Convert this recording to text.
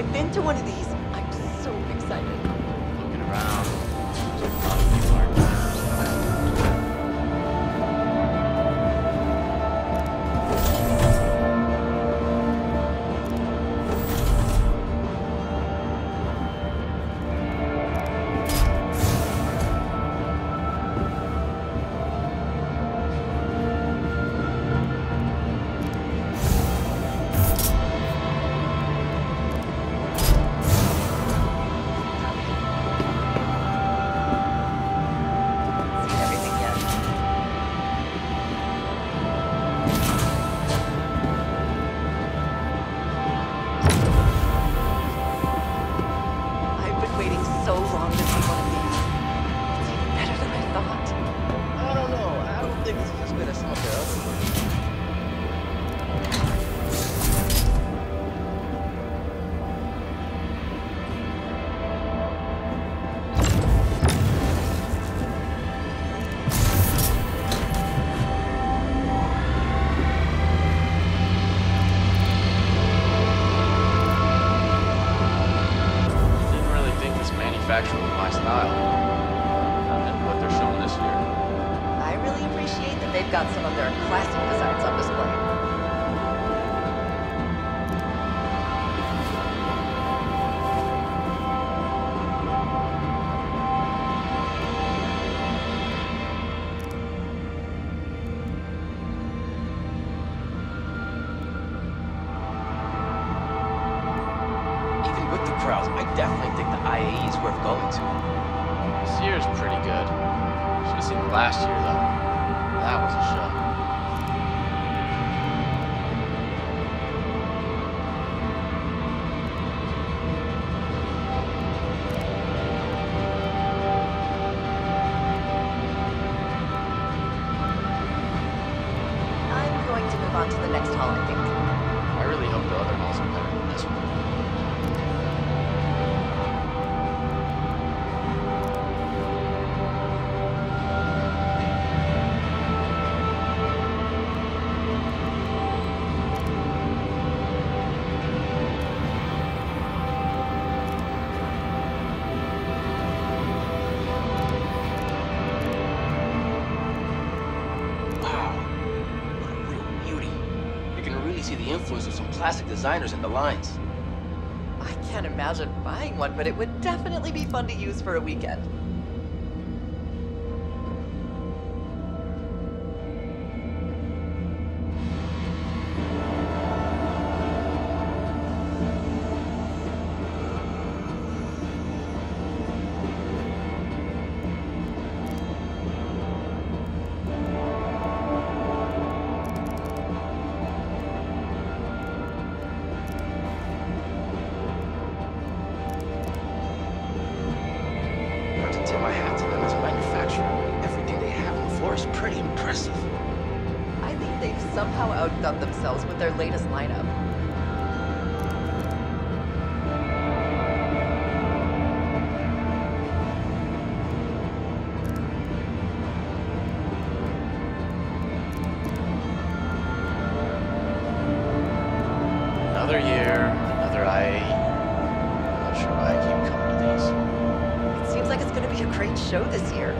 I've been to one of these. I'm so excited. my style what they're showing this year. I really appreciate that they've got some of their classic designs classic designers in the lines. I can't imagine buying one, but it would definitely be fun to use for a weekend. Another year, another IAE. I'm not sure why I keep coming to these. It seems like it's going to be a great show this year.